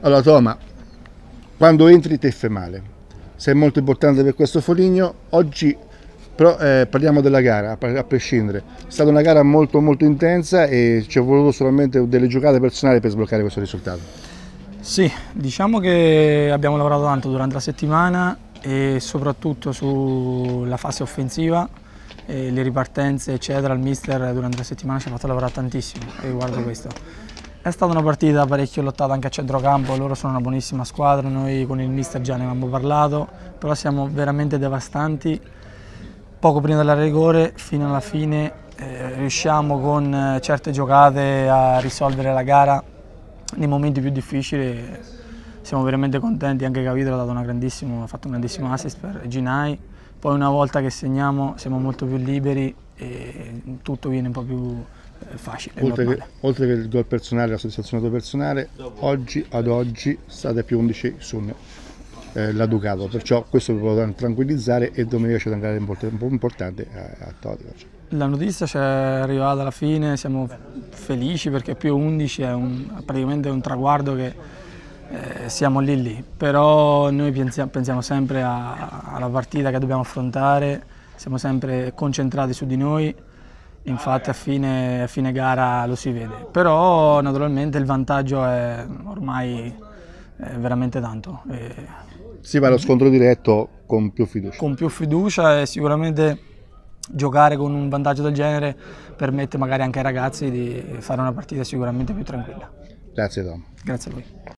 Allora Toma, quando entri te fai male, sei molto importante per questo Foligno, oggi però eh, parliamo della gara, a prescindere, è stata una gara molto molto intensa e ci è voluto solamente delle giocate personali per sbloccare questo risultato. Sì, diciamo che abbiamo lavorato tanto durante la settimana e soprattutto sulla fase offensiva, le ripartenze eccetera, il mister durante la settimana ci ha fatto lavorare tantissimo riguardo questo. È stata una partita parecchio lottata anche a centrocampo, loro sono una buonissima squadra, noi con il mister già ne avevamo parlato, però siamo veramente devastanti. Poco prima della rigore, fino alla fine, eh, riusciamo con eh, certe giocate a risolvere la gara nei momenti più difficili. Siamo veramente contenti, anche Capitolo ha, ha fatto un grandissimo assist per Ginai. Poi una volta che segniamo siamo molto più liberi e tutto viene un po' più facile. Oltre che, oltre che, il gol personale, la soddisfazione personale, oggi ad oggi state più 11 su eh, la Ducato, perciò questo vi può tranquillizzare e domenica c'è una gara un po' importante a, a Todi. La notizia ci è arrivata alla fine, siamo felici perché più 11 è un, praticamente un traguardo che eh, siamo lì lì, però noi pensiamo, pensiamo sempre a, alla partita che dobbiamo affrontare, siamo sempre concentrati su di noi infatti a fine, a fine, gara lo si vede, però naturalmente il vantaggio è ormai è veramente tanto. E... Si va allo scontro diretto con più fiducia. Con più fiducia e sicuramente giocare con un vantaggio del genere permette magari anche ai ragazzi di fare una partita sicuramente più tranquilla. Grazie Tom. Grazie a voi.